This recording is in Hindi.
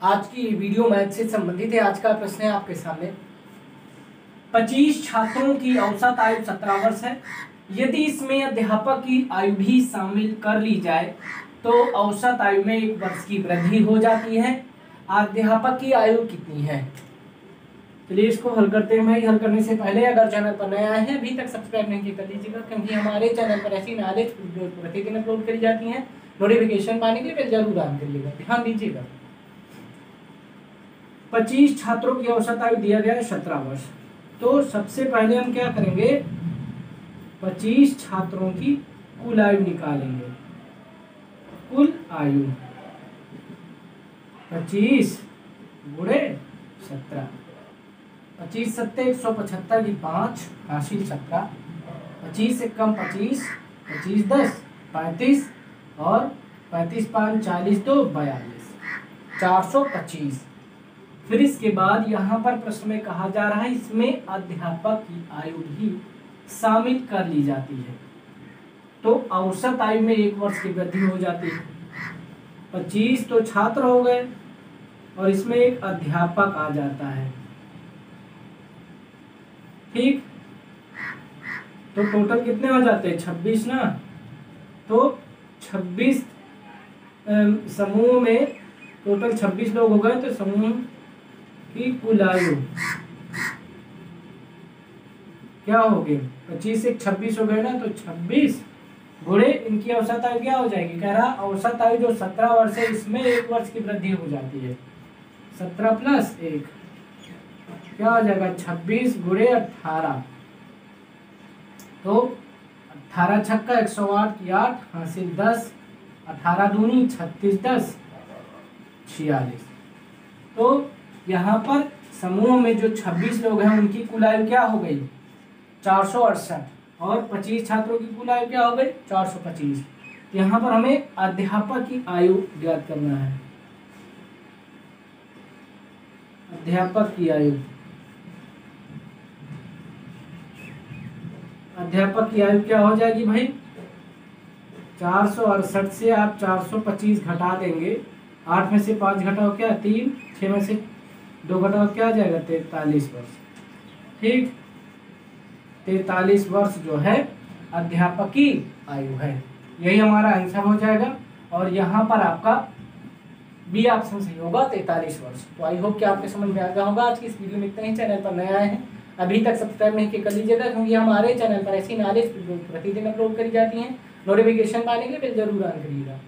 आज की वीडियो मैथ से संबंधित है। आज का प्रश्न है आपके सामने। पच्चीस छात्रों की औसत आयु सत्रह वर्ष है। यदि इसमें अध्यापक की आयु भी शामिल कर ली जाए तो औसत आयु में एक वर्ष की वृद्धि हो जाती है। अध्यापक की आयु कितनी है? चलिए, इसको हल करते हैं। भाई, हल करने से पहले अगर चैनल पर नया है, अभी तक सब्सक्राइब नहीं कर लीजिएगा क्योंकि हमारे चैनल पर ऐसी नॉलेज प्रतिदिन अपलोड करी जाती हैं। नोटिफिकेशन पाने के लिए ज़रूर ऑन करिएगा। ध्यान दीजिएगा। पच्चीस छात्रों की औसत आयु दिया गया है सत्रह वर्ष। तो सबसे पहले हम क्या करेंगे? पच्चीस छात्रों की कुल आयु निकालेंगे। कुल आयु। पच्चीस गुड़े सत्रह। पच्चीस सत्तर एक सौ पचहत्तर की पाँच हासिल सत्रह। पच्चीस से कम पच्चीस पच्चीस दस, पैंतीस और पैंतीस पाँच चालीस दो बयालीस। चार सौ पच्चीस। फिर इसके बाद यहाँ पर प्रश्न में कहा जा रहा है, इसमें अध्यापक की आयु भी शामिल कर ली जाती है। तो औसत आयु में एक वर्ष की वृद्धि हो जाती है। पच्चीस तो छात्र हो गए और इसमें एक अध्यापक आ जाता है। ठीक? तो टोटल कितने हो जाते हैं? छब्बीस ना? तो छब्बीस समूह में टोटल छब्बीस लोग हो गए तो समूह की कुल आयु क्या हो गई पच्चीस से छब्बीस हो गए ना तो छब्बीस? गुड़े इनकी औसत आयु क्या हो जाएगी? कह रहा, औसत आयु जो सत्रह वर्ष है, इसमें एक वर्ष की वृद्धि हो जाती है। सत्रह प्लस एक। क्या हो जाएगा? छब्बीस गुड़े अट्ठारह। तो अट्ठारह छक्का, एक सौ आठ की आठ, हासिल दस। अठारह दूनी, छत्तीस दस। छियालीस। तो यहाँ पर समूह में जो छब्बीस लोग हैं, उनकी कुल आयु क्या हो गई? चार सौ अड़सठ। और पच्चीस छात्रों की कुल आयु क्या हो गई? चार सौ पच्चीस। यहाँ पर हमें अध्यापक की आयु ज्ञात करना है। अध्यापक की आयु। अध्यापक की आयु क्या हो जाएगी भाई? चार सौ अड़सठ से आप चार सौ पच्चीस घटा देंगे। आठ में से पाँच घटाओ क्या? तीन। छः में से दो घटाओ क्या आ जाएगा? तैतालीस वर्ष। ठीक? तैतालीस वर्ष जो है, अध्यापक की आयु है। यही हमारा आंसर हो जाएगा। और यहाँ पर आपका बी ऑप्शन सही होगा, तैतालीस वर्ष। तो आई होप कि आपके समझ में आ गया होगा। आज की इस वीडियो में इतना ही। चैनल पर नया आए हैं। अभी तक सब्सक्राइब नहीं किया, कर लीजिएगा, क्योंकि हमारे चैनल पर ऐसी नॉलेज प्रतिदिन अपलोड करी जाती हैं। नोटिफिकेशन पाने के लिए ज़रूर ऑन करिएगा।